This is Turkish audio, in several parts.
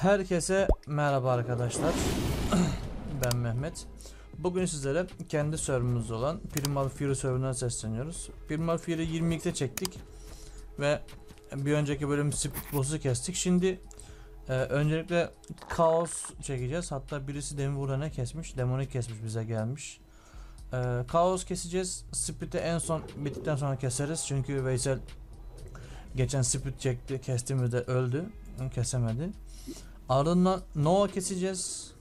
Herkese merhaba arkadaşlar. ben Mehmet. Bugün sizlere kendi serverımız olan Primal Fury serverından sesleniyoruz. Primal Fury 22'de çektik ve bir önceki bölüm Split Boss'u kestik. Şimdi e, öncelikle Kaos çekeceğiz. Hatta birisi demin burada ne kesmiş? Demonik kesmiş bize gelmiş. E, Kaos keseceğiz. Split'i en son bittikten sonra keseriz. Çünkü Veysel geçen Split çekti. Kestiğimizde öldü. Kesemedi. Ardından Nova keseceğiz.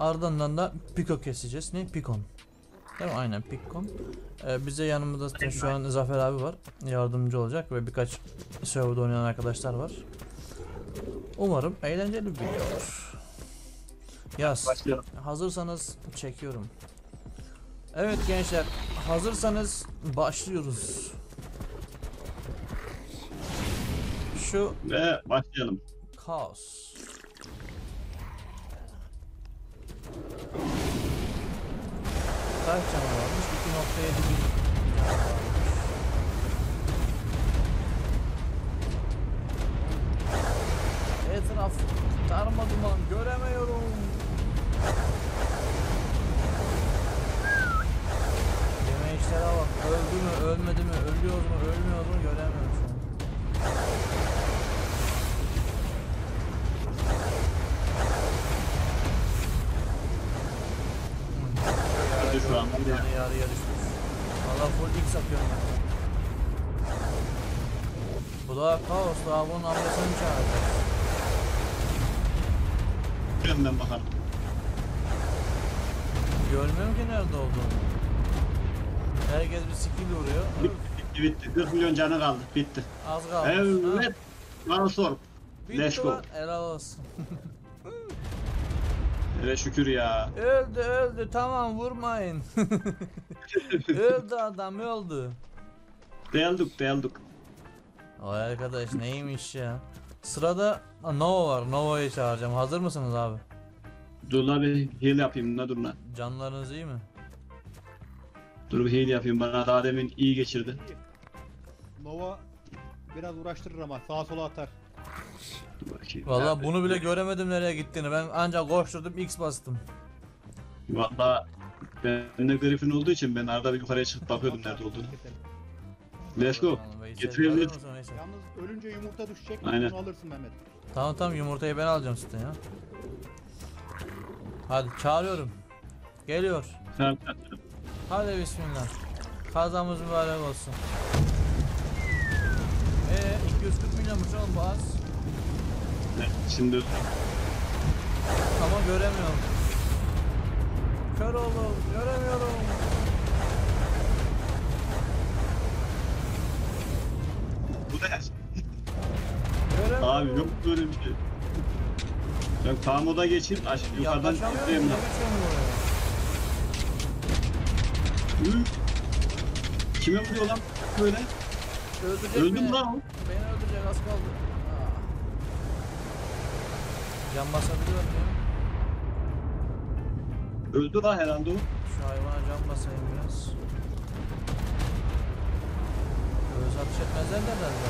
Ardından da Pico keseceğiz. Ne? Picon. Değil mi? Aynen Picon. Ee, bize yanımızda şu an Zafer abi var. Yardımcı olacak ve birkaç serverda oynayan arkadaşlar var. Umarım eğlenceli bir video olur. Yaz. Başlayalım. Hazırsanız çekiyorum. Evet gençler, hazırsanız başlıyoruz. Şu Ve başlayalım. Kaos. Kaç canı varmış? 2.7 bin. Etraf darma duman göremiyorum. Yeme işlere bak. Öldü mü, ölmedi mi, ölüyor mu, ölmüyor mu an. Hadi şu an. Yani yarıya düşmüş. Valla full X atıyorum ben. Bu da kaos. Daha bunun çağıracak. Bakıyorum ben bakarım. Görmüyorum ki nerede olduğunu. Herkes bir skill vuruyor. Bitti bitti. 40 milyon canı kaldı. Bitti. Az kalmış. Evet. Bana sor. Bitti Let's go. lan. Helal olsun. Hele şükür ya. öldü öldü tamam vurmayın. öldü adam öldü. Deldik deldik. Vay arkadaş neymiş ya. Sırada Nova var. Nova'yı çağıracağım. Hazır mısınız abi? Dur la bir heal yapayım la dur la. Canlarınız iyi mi? Dur bir heal yapayım. Bana daha demin iyi geçirdi. Nova biraz uğraştırır ama sağa sola atar. Bakayım. Valla bunu bile göremedim nereye gittiğini. Ben ancak koşturdum X bastım. Valla bende Griffin olduğu için ben arada bir yukarıya çıkıp bakıyordum nerede olduğunu. Let's go. Tamam, Veysel, Getirebilir. Veysel? Yalnız ölünce yumurta düşecek. Aynen. Onu alırsın Mehmet. Tamam tamam yumurtayı ben alacağım sizden ya. Hadi çağırıyorum. Geliyor. Sen Hadi bismillah. Kazamız mübarek olsun. Eee 240 milyonmuş oğlum bu az. ne? Şimdi Ama göremiyorum. Kör oğlum göremiyorum. bu ne? Göremiyorum. Abi yok böyle bir şey. Ben kamoda geçeyim. Aş yukarıdan Yaklaşamıyorum. lan. Yaklaşamıyorum oraya. Hı. Kime vuruyor lan böyle? Öldürecek Öldüm beni. lan. Beni öldürecek az kaldı. Can basabiliyor muyum? Öldü lan herhalde o. Şu hayvana can basayım biraz. Göz atış etmezler de herhalde.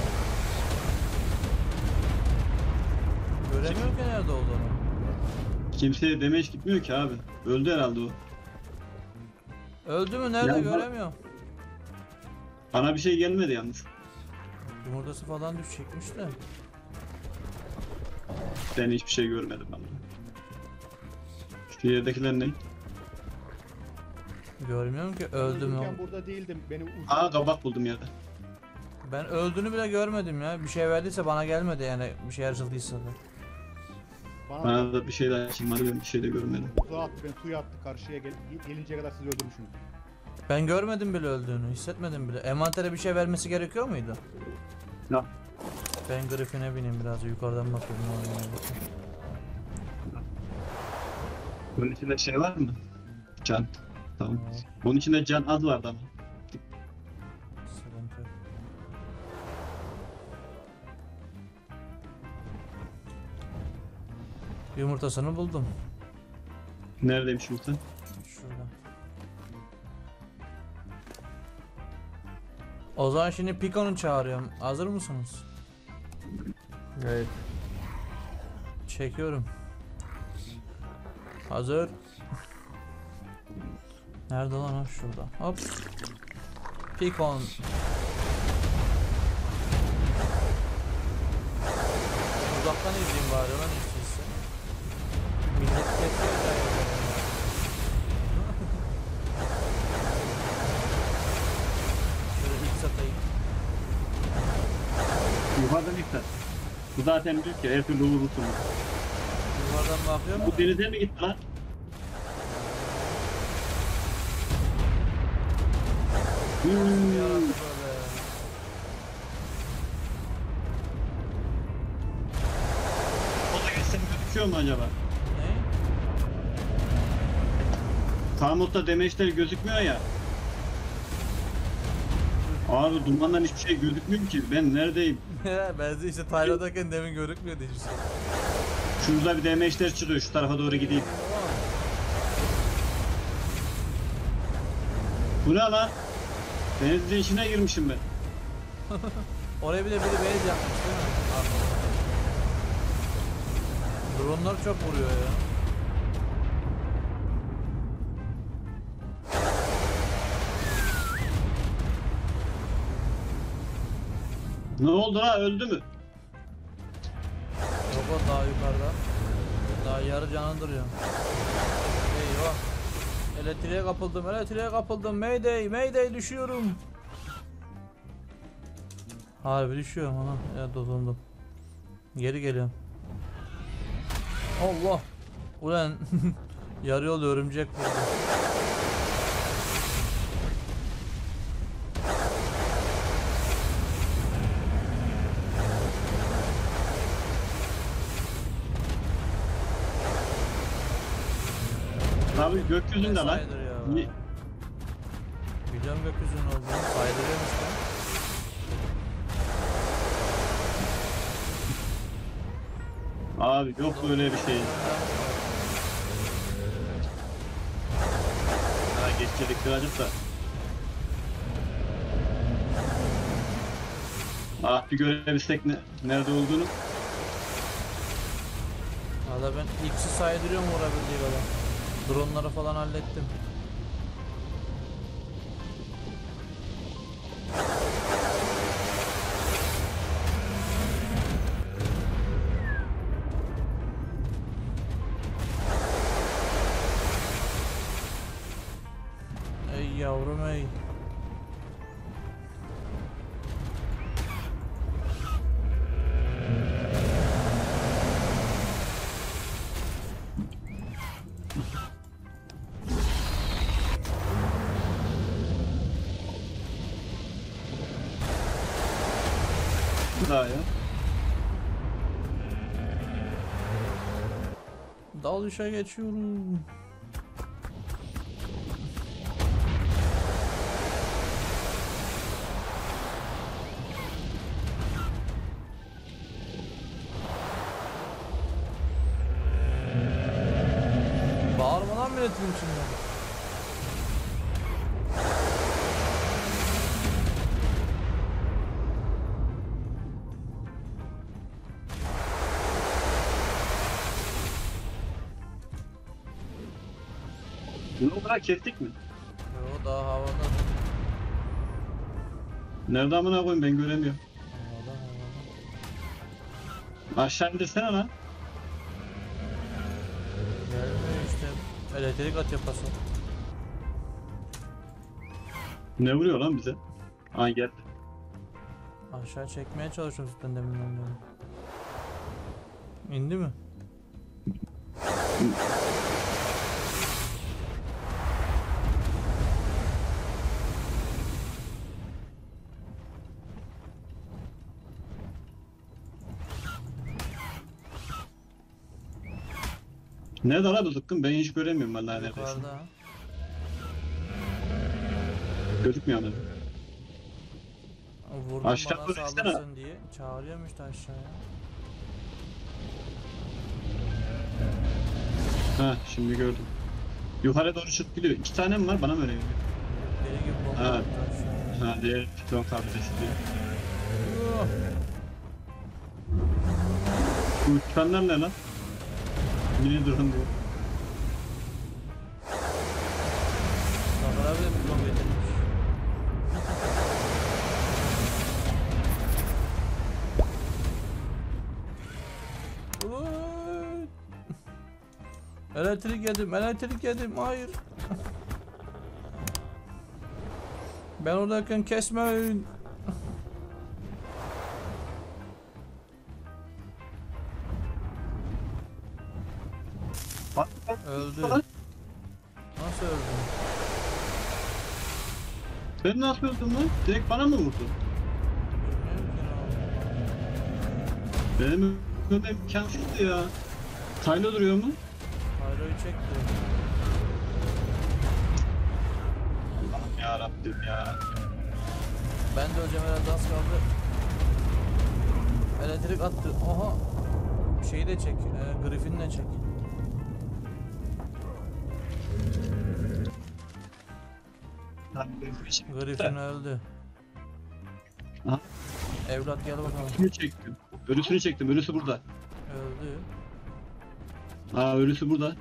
Göremiyorum ki nerede olduğunu. Kimseye demeç gitmiyor ki abi. Öldü herhalde o. Öldü mü? Nerede? Ya bu- Göremiyorum. Bana bir şey gelmedi yanlış. Yumurtası falan düşecekmiş de. Ben hiçbir şey görmedim ben. Şu yerdekiler ne? Görmüyorum ki öldü mü? Ölürken burada değildim. Beni uç... Aa kabak buldum yerde. Ben öldüğünü bile görmedim ya. Bir şey verdiyse bana gelmedi yani. Bir şey açıldıysa da. Bana Bana da bir şey daha çıkmadı ben bir şey de görmedim. uzağa attı. Beni suya attı. Karşıya gel gelinceye kadar sizi öldürmüşüm. Ben görmedim bile öldüğünü. Hissetmedim bile. Envantere bir şey vermesi gerekiyor muydu? Ya. Ben Griffin'e bineyim biraz da yukarıdan oluyor. Bunun içinde şey var mı? Can. Tamam. Bunun içinde can az vardı ama. Yumurtasını buldum. Neredeymiş yumurta? Şurada. O zaman şimdi Pico'nu çağırıyorum. Hazır mısınız? Evet. Çekiyorum. Hazır. Nerede lan o? Şurada. Hop. Picon. Uzaktan izleyeyim bari lan Yukarıdan iptal. Bu zaten büyük ya her türlü vurursun. Yukarıdan bakıyor mu? Bu denize mi gitti lan? Hmm. O da geçsem gözüküyor mu acaba? Ne? Kamutta demeçler gözükmüyor ya. Abi dumandan hiçbir şey gözükmüyor ki. Ben neredeyim? ben de işte Tayland'dayken demin görükmüyordu hiçbir şey. Şurada bir demeçler çıkıyor. Şu tarafa doğru gideyim. Bu ne lan? Denizin içine girmişim ben. Oraya bile biri base yapmış değil mi? Dronlar çok vuruyor ya. Ne oldu ha? Öldü mü? Yok o daha yukarıda. Daha yarı canı duruyor. Eyvah. Elektriğe kapıldım, elektriğe kapıldım. Mayday, mayday düşüyorum. Harbi düşüyorum ana. Evet dozundum. Geri geliyorum. Allah. Ulan yarı yol örümcek vurdu. Abi gökyüzünde lan. Ni- Biliyorum gökyüzünün olduğunu saydırıyormuş lan. Abi yok böyle bir şey. Ha geçecek birazcık da. Ah bir görebilsek ne, nerede olduğunu. Valla ben X'i saydırıyorum vurabildiği kadar. Dronları falan hallettim. Daha ya. Dalışa geçiyorum. Bunu o kadar kestik mi? Yo daha havada. Nerede amına koyayım ben göremiyorum. Havada havada. Aşağı indirsene lan. Gelmiyor işte. Elektrik atıyor paso. Ne vuruyor lan bize? Aa geldi. Aşağı çekmeye çalışıyorum zaten deminden beri. İndi mi? Nerede bu zıkkın? Ben hiç göremiyorum vallahi neredeyse. Yukarıda. Gözükmüyor mu? Vurdum Aşağı bana doğru gitsene. diye. Çağırıyorum işte aşağıya. Ha şimdi gördüm. Yukarı doğru çık gidiyor. İki tane mi var? Bana mı öyle geliyor? Deli gibi bomba Ha. attı aşağıya. Ha diğer piton fabrikası diye. Yuh. Bu uçanlar ne lan? Mini drone diyor. Zafer abi! Elektrik yedim, elektrik yedim, hayır. Ben oradayken kesmeyin. Sen nasıl öldün lan? Direkt bana mı vurdun? Ne. Benim ölmem imkansızdı ya. Tayla duruyor mu? Hayroyu çekti. Allah'ım ya Rabbim ya. Ben de öleceğim herhalde az kaldı. Elektrik attı. Aha. Şeyi de çek. E, Griffin'i de çek. Griffin öldü. Aha. Evlat gel bakalım. Ölüsünü çektim. Ölüsünü çektim. Ölüsü burada. Öldü. Aa ölüsü burada.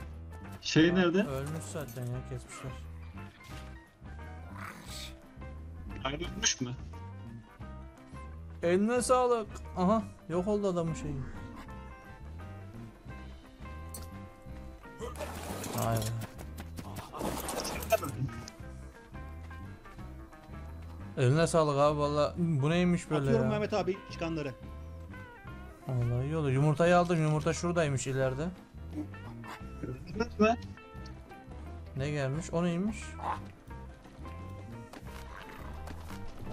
Şey nerede? Ölmüş zaten ya kesmişler. Tayla ölmüş mü? Eline sağlık. Aha yok oldu adamın şeyi. Vay Eline sağlık abi valla bu neymiş böyle Atıyorum ya. Mehmet abi çıkanları. Vallahi iyi oldu. Yumurtayı aldım. Yumurta şuradaymış ileride. Mü? Ne gelmiş? O neymiş?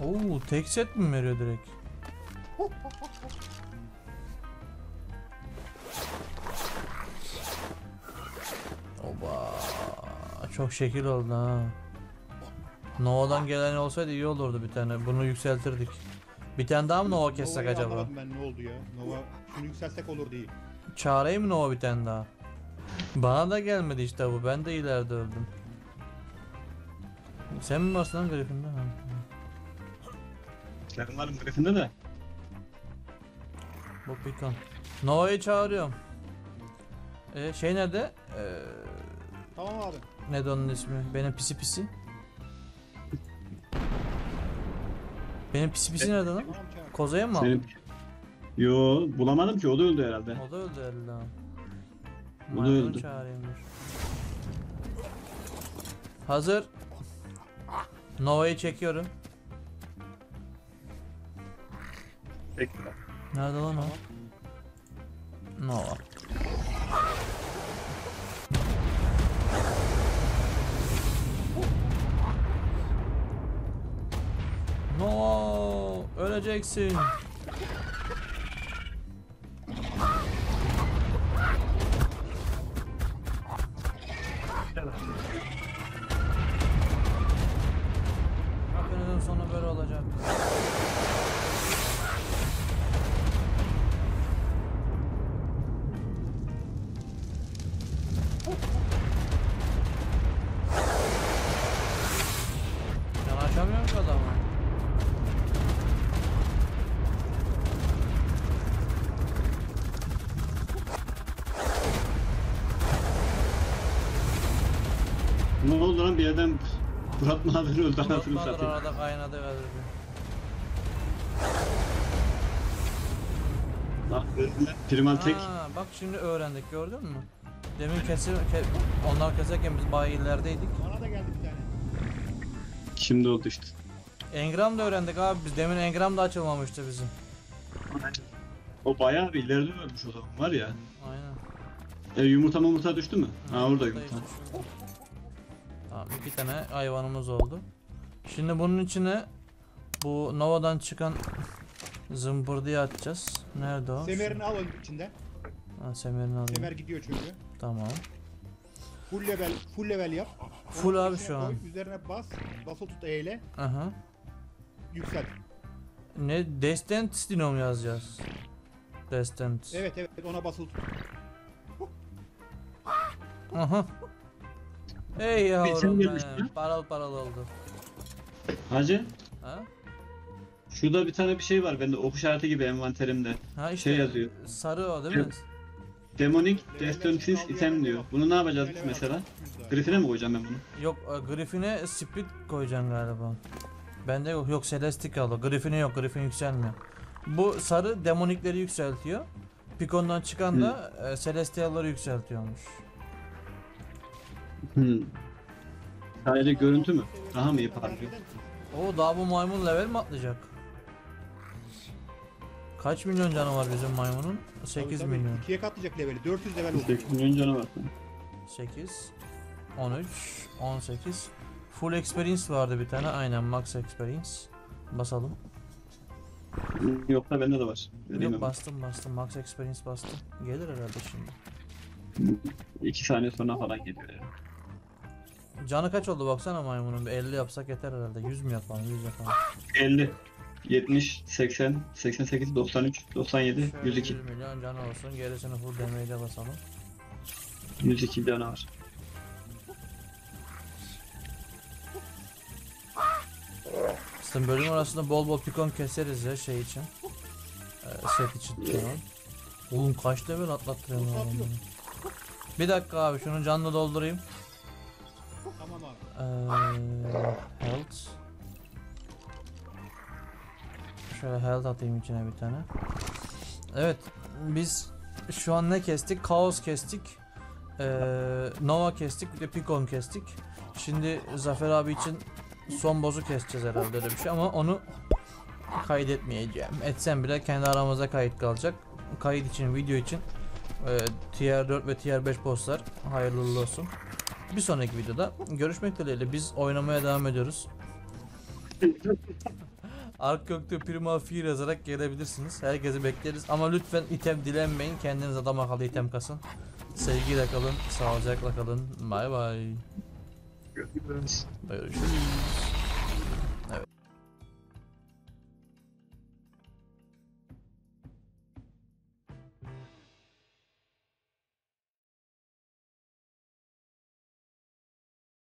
Oo, tek set mi veriyor direkt? Oba. Çok şekil oldu ha. Nova'dan gelen olsaydı iyi olurdu bir tane. Bunu yükseltirdik. Bir tane daha mı Nova kessek Nova'yı acaba? anlamadım ben ne oldu ya. Nova şunu yükseltsek olur değil. Çağırayım mı Nova bir tane daha? Bana da gelmedi işte bu. Ben de ileride öldüm. Sen mi varsın lan Griffin'de? Ha. Yarın varım grafinde de. Bu pikon. Nova'yı çağırıyorum. Ee, şey nerede? Ee, Tamam abi. ne de onun ismi? Benim pisi pisi. Benim pisi pisi nerede lan? Kozaya mı aldın? Senin... Yo bulamadım ki o da öldü herhalde. O da öldü herhalde. ha. O da Maymunu öldü. çağırayım dur. Hazır. Nova'yı çekiyorum. Bekle. Nerede lan o? Öleceksin. Hepinizin sonu böyle olacak. Yanaşamıyorum ki adama. Ne oldu lan bir yerden Murat Nadir öldü anasını satayım. arada kaynadı. Lan öldüler. Primal tek. Bak şimdi öğrendik gördün mü? Demin kesin ke, onlar keserken biz bayağı ilerideydik. Bana da geldi bir tane. Şimdi oldu işte. Engram da öğrendik abi biz demin engram da açılmamıştı bizim. O bayağı bir ileride ölmüş o zaman var ya. Aynen. E, yumurta yumurta düştü mü? Ha orada Yumurta. Tamam iki tane hayvanımız oldu. Şimdi bunun içine bu Nova'dan çıkan zımbırdıyı atacağız. Nerede o? Semer'ini al içinden. Ha, semerini alayım. Semer gidiyor çünkü. Tamam. Full level, full level yap. Full Onu abi şu koy, an. Üzerine bas, basılı tut eyle, Aha. yükselt. Ne Descent Dino mu yazacağız? Descent. Evet evet ona basılı tut. Aha. Ey yavrum be. gelmiş ya. Paral paral oldu. Hacı Ha? Şurada bir tane bir şey var bende ok işareti gibi envanterimde. Ha işte Şey yazıyor. sarı o değil mi? Demonic Destructions item diyor. Bunu ne yapacağız biz mesela? Griffine mi koyacağım ben bunu? Yok e, Griffin'e Split koyacaksın galiba. Bende yok. Yok Celestial o. Griffin'e yok. Griffin yükselmiyor. Bu sarı demonikleri yükseltiyor. Picon'dan çıkan da e, Celestial'ları yükseltiyormuş. Hmm. Sadece görüntü mü? Daha mı iyi parlıyor? O daha bu maymun level mi atlayacak? Kaç milyon canı var bizim maymunun? 8 milyon. 2'ye katlayacak leveli. 400 level oldu. 8 milyon canı var. 8 13 18 Full experience vardı bir tane. Aynen max experience. Basalım. Yok da bende de var. Vereyim Yok bastım bastım. Max experience bastım. Gelir herhalde şimdi. 2 saniye sonra falan geliyor yani. Canı kaç oldu baksana maymunun. Bir 50 yapsak yeter herhalde. 100 mü yapalım? 100 yapalım. 50, 70, 80, 88, 93, 97, Şöyle 102. 100 milyon canı olsun. Gerisini full damage'e basalım. 102 canı var. Aslında bölüm arasında bol bol pikon keseriz ya şey için. Ee, set için tamam. Oğlum kaç level atlattırıyorum bunu. Bir dakika abi şunu canlı doldurayım. Ee, health. Şöyle health atayım içine bir tane. Evet biz şu an ne kestik? Kaos kestik. Ee, Nova kestik bir de Pikon kestik. Şimdi Zafer abi için son boss'u keseceğiz herhalde öyle bir şey ama onu kaydetmeyeceğim. Etsem bile kendi aramızda kayıt kalacak. Kayıt için, video için e, tier 4 ve tier 5 bosslar hayırlı olsun. Bir sonraki videoda görüşmek dileğiyle biz oynamaya devam ediyoruz. Ark Göktuğ Primal Fear yazarak gelebilirsiniz. Herkesi bekleriz ama lütfen item dilenmeyin. Kendiniz adam akıllı item kasın. Sevgiyle kalın, sağlıcakla kalın. Bay bay. Görüşürüz. Görüşürüz.